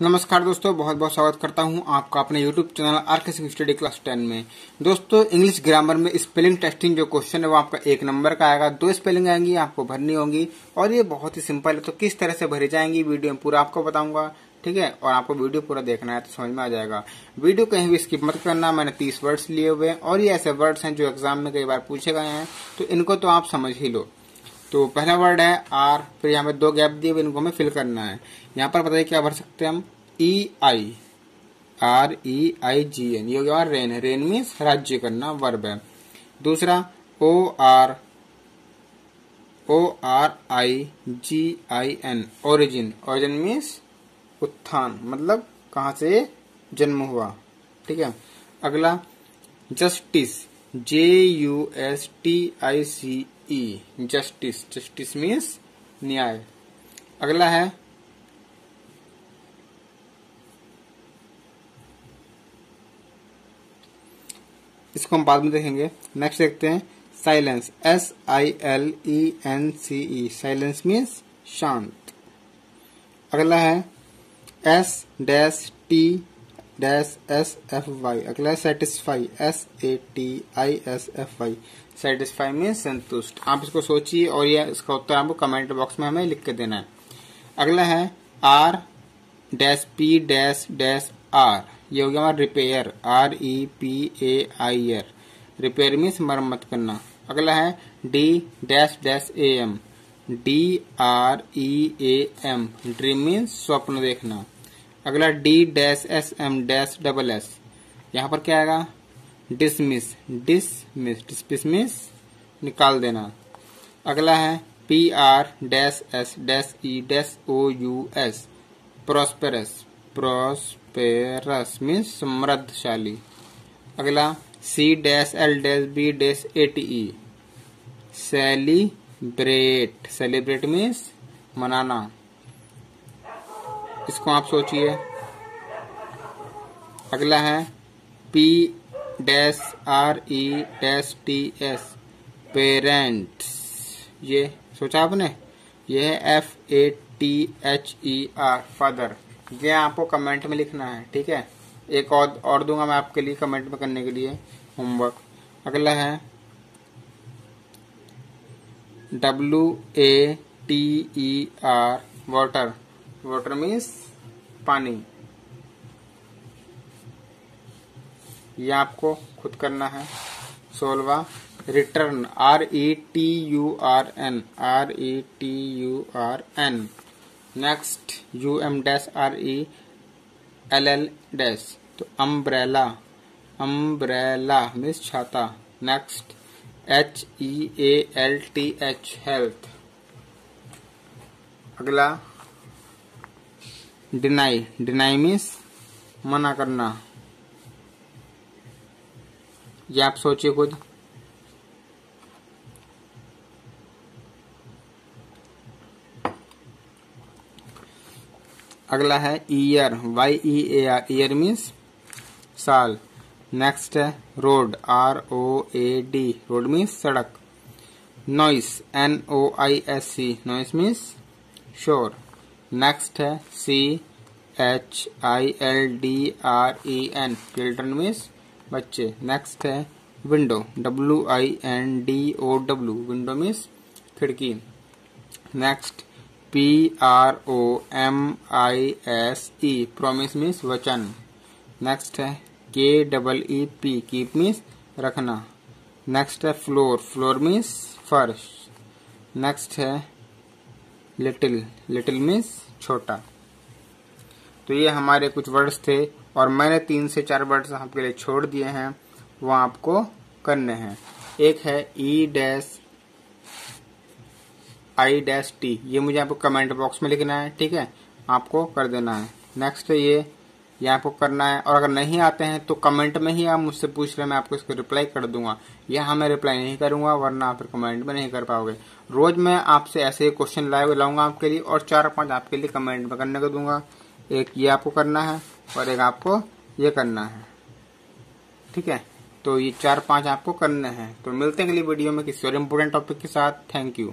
नमस्कार दोस्तों, बहुत बहुत स्वागत करता हूँ आपका अपने YouTube channel R K study class ten में। दोस्तों इंग्लिश ग्रामर में स्पेलिंग टेस्टिंग जो क्वेश्चन है वो आपका एक नंबर का आएगा, दो स्पेलिंग आएँगी, आपको भरनी होंगी, और ये बहुत ही सिंपल है तो किस तरह से भरी जाएँगी वीडियो में पूरा आपको बताऊँगा, ठीक है? और आपको वीडियो पूरा देखना है तो समझ में आ जाएगा। वीडियो कहीं भी स्किप मत करना, मैंने तीस वर्ड्स लिए हुए हैं, और ये ऐसे वर्ड्स हैं जो एग्ज़ाम में कई बार पूछे गए हैं तो इनको तो आप समझ ही लो। तो पहला वर्ड है आर फिर यहाँ पे दो गैप दिए इनको हमें फिल करना है। यहाँ पर बताइए क्या भर सकते हैं हम? E I R E I G N ये रेन है। रेन मीन्स राज्य करना वर्ब है। दूसरा O R O R I G I N origin origin means उत्थान मतलब कहा से जन्म हुआ। ठीक है? अगला justice J U S T I C E justice justice means न्याय। अगला है, इसको हम बाद में देखेंगे। नेक्स्ट देखते हैं silence S I L E N C E silence means शांत। अगला है S dash T dash S F Y, अगला satisfy S A T I S F Y satisfy means संतुष्ट। आप इसको सोचिए और ये इसका उत्तर आपको कमेंट बॉक्स में हमें लिख के देना है। अगला है R dash P dash dash R ये हो गया हमारा repair R E P A I R repair means मरम्मत करना। अगला है D dash dash A M D R E A M dream means स्वप्न देखना। अगला D dash S M dash double S. यहाँ पर क्या आएगा? डिसमिस डिसमिस डिसमिस, निकाल देना। अगला है P R dash S dash E dash O U S. Prosperous prosperous means समृद्धशाली। अगला C dash L dash B dash A T E. Celebrate celebrate means मनाना। इसको आप सोचिए। अगला है P dash R E dash T S parents ये सोचा आपने? ये है F A T H E R father ये आपको कमेंट में लिखना है ठीक है? एक और, और दूँगा मैं आपके लिए कमेंट में करने के लिए होमवर्क अगला है W A T E R water water means पानी। ये आपको खुद करना है। सोलवा return R E T U R N R E T U R N next U M dash R E L L dash तो umbrella umbrella means छाता। Next H E A L T H health अगला deny deny means मना करना। ये आप सोचिए खुद। अगला है year Y E A R year means साल। नेक्स्ट है road R O A D road means सड़क। Noise N O I S E noise means शोर। नेक्स्ट है C H I L D R E N children means बच्चे. Next है window W I N D O W window means खिड़की. Next P R O M I S E promise means वचन. Next है K double E P keep means रखना. Next है floor floor means फर्श. Next है little little means छोटा। तो ये हमारे कुछ वर्ड्स थे और मैंने तीन से चार वर्ड्स आपके लिए छोड़ दिए हैं, वो आपको करने हैं। एक है E dash I dash T ये मुझे आपको कमेंट बॉक्स में लिखना है, ठीक है? आपको कर देना है। नेक्स्ट है ये ये आपको करना है। और अगर नहीं आते हैं तो कमेंट में ही आप मुझसे पूछ रहे मैं आपको इसको रिप्लाई कर दूँगा। यहाँ मैं रिप्लाई नहीं करूँगा, वरना आप फिर कमेंट में नहीं कर पाओगे। रोज मैं आपसे ऐसे क्वेश्चन लाइव लाऊँगा आपके लिए और चार पाँच आपके लिए कमेंट में करने को दूँगा। एक ये आपको करना है और एक आपको ये करना है। ठीक है? तो ये चार पाँच आपको करने हैं। तो मिलते हैं अगली वीडियो में किसी और इम्पोर्टेंट टॉपिक के साथ। Thank you